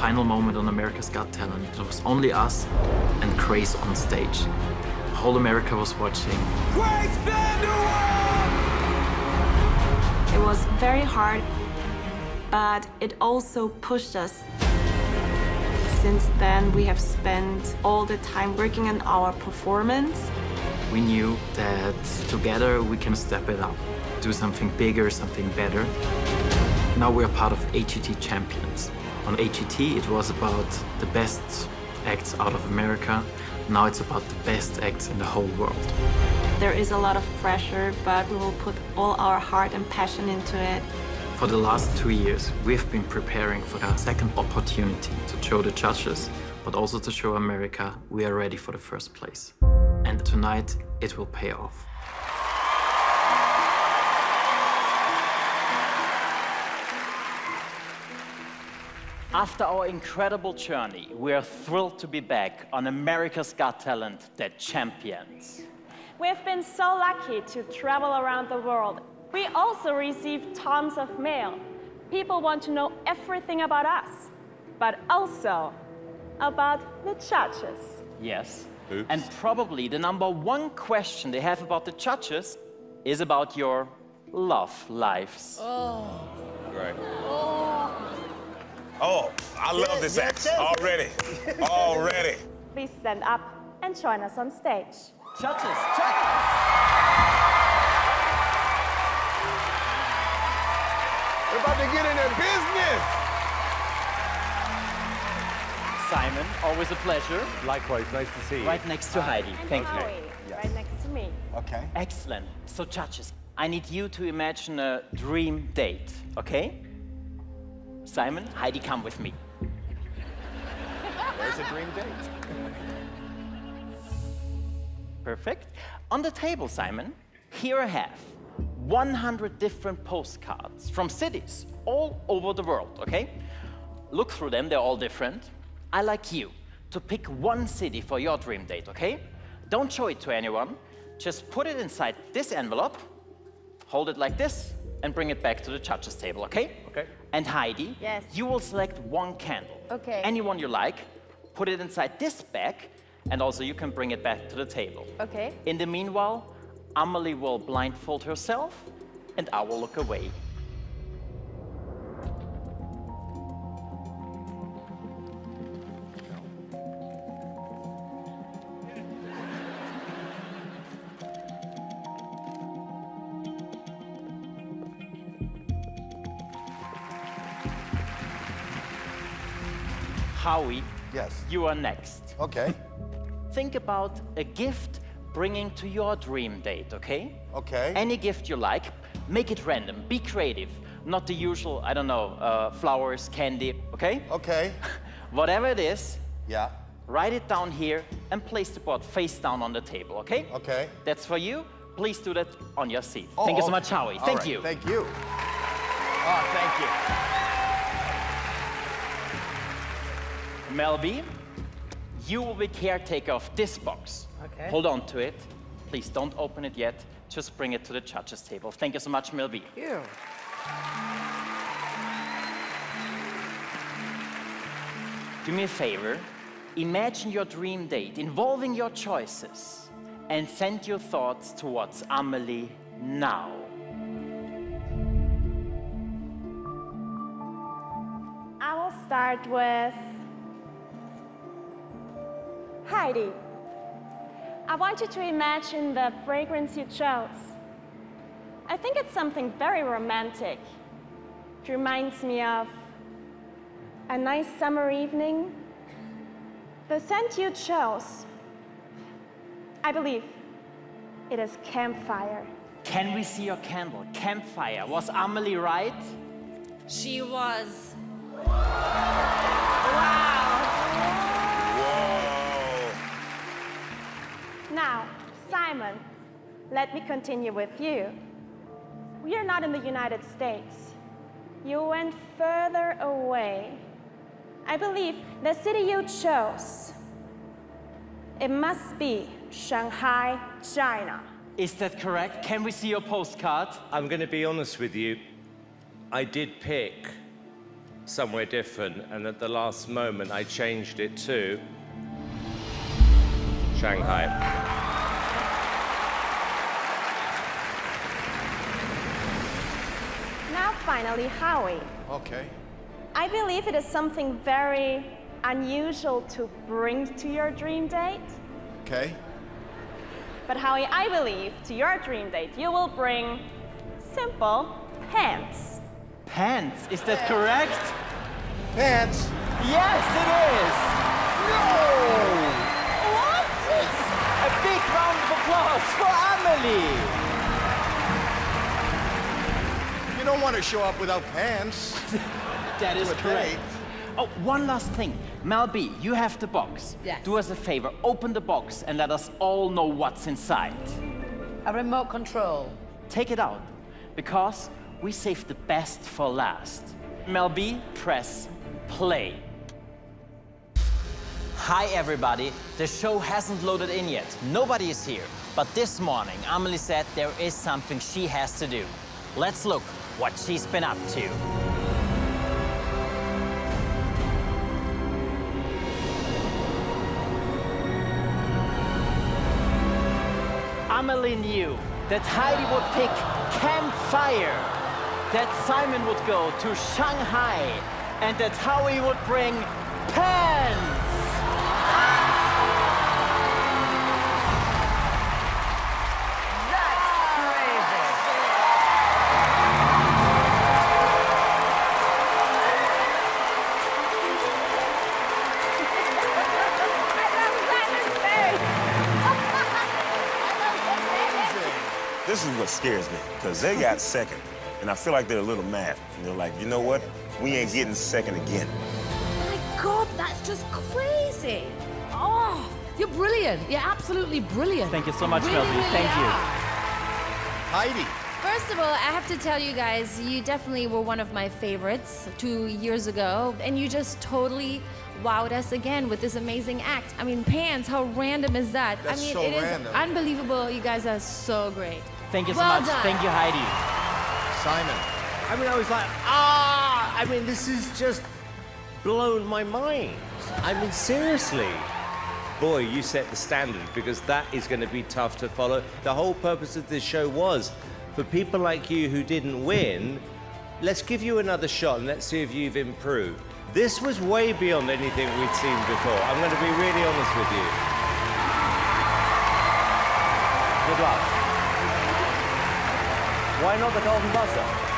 final moment on America's Got Talent. It was only us and Grace on stage. Whole America was watching. Grace VanderWaal! It was very hard, but it also pushed us. Since then, we have spent all the time working on our performance. We knew that together we can step it up, do something bigger, something better. Now we're part of AGT Champions. On AGT, it was about the best acts out of America. Now it's about the best acts in the whole world. There is a lot of pressure, but we will put all our heart and passion into it. For the last two years, we've been preparing for a second opportunity to show the judges, but also to show America we are ready for the first place. And tonight, it will pay off. After our incredible journey, we are thrilled to be back on America's Got Talent, The Champions. We've been so lucky to travel around the world. We also receive tons of mail. People want to know everything about us, but also about the judges. Yes. And probably the number one question they have about the judges is about your love lives. Right. Oh, oh. Oh, I love this act already. Already. Please stand up and join us on stage. Judges, judges! We're about to get in their business. Simon, always a pleasure. Likewise, nice to see you. Right next to Heidi. And Thank you. Chloe, right next to me. Okay. Excellent. So, judges, I need you to imagine a dream date, okay? Simon, Heidi, come with me. There's a dream date. Perfect. On the table, Simon, here I have 100 different postcards from cities all over the world, okay? Look through them, they're all different. I like you to pick one city for your dream date, okay? Don't show it to anyone. Just put it inside this envelope, hold it like this, and bring it back to the judges' table, okay? Okay. And Heidi, Yes. you will select one candle. Okay. Anyone you like, put it inside this bag, and also you can bring it back to the table. Okay. In the meanwhile, Amelie will blindfold herself, and I will look away. Howie, Yes. you are next. Okay. Think about a gift bringing to your dream date, okay? Okay. Any gift you like, make it random, be creative, not the usual, I don't know, uh, flowers, candy, okay? Okay. Whatever it is, Yeah. write it down here and place the board face down on the table, okay? Okay. That's for you. Please do that on your seat. Oh, Thank you so much, Howie. All Thank right, you. Thank you. Oh, thank you. Mel B, you will be caretaker of this box. Okay. Hold on to it. Please don't open it yet. Just bring it to the judges' table. Thank you so much, Mel B. You. Do me a favor. Imagine your dream date involving your choices and send your thoughts towards Amelie now. I will start with Heidi. I want you to imagine the fragrance you chose. I think it's something very romantic. It reminds me of a nice summer evening. The scent you chose, I believe it is campfire. Can we see your candle? Campfire. Was Amelie right? She was. Now, Simon, let me continue with you. We are not in the United States. You went further away. I believe the city you chose, it must be Shanghai, China. Is that correct? Can we see your postcard? I'm going to be honest with you. I did pick somewhere different, and at the last moment, I changed it to Shanghai. Now, finally, Howie. Okay. I believe it is something very unusual to bring to your dream date. Okay. But Howie, I believe to your dream date you will bring simple pants. Pants, is that correct? Pants. Yes, it is! No! What? A big round of applause for Amelie! You don't want to show up without pants. That is To a correct. date. Oh, one last thing. Mel B, you have the box. Yes. Do us a favor, open the box and let us all know what's inside. A remote control. Take it out, because we saved the best for last. Mel B, press play. Hi everybody, the show hasn't loaded in yet. Nobody is here. But this morning, Amelie said there is something she has to do. Let's look what she's been up to. Amelie knew that Heidi would pick campfire, that Simon would go to Shanghai, and that Howie would bring pants. This is what scares me, because they got second, and I feel like they're a little mad. And they're like, you know what? We ain't getting second again. my God, that's just crazy. Oh, you're brilliant. You're absolutely brilliant. Thank you so much, Really, Mel really Thank you. Heidi. First of all, I have to tell you guys, you definitely were one of my favorites two years ago, and you just totally wowed us again with this amazing act. I mean, pants, how random is that? That's I mean, so it is random. unbelievable. You guys are so great. Thank you so Well much. done. Thank you, Heidi. Simon. I mean, I was like, ah! I mean, this is just blown my mind. I mean, seriously. Boy, you set the standard because that is going to be tough to follow. The whole purpose of this show was for people like you who didn't win, let's give you another shot and let's see if you've improved. This was way beyond anything we'd seen before. I'm going to be really honest with you. Good luck. Why not the golden buzzer?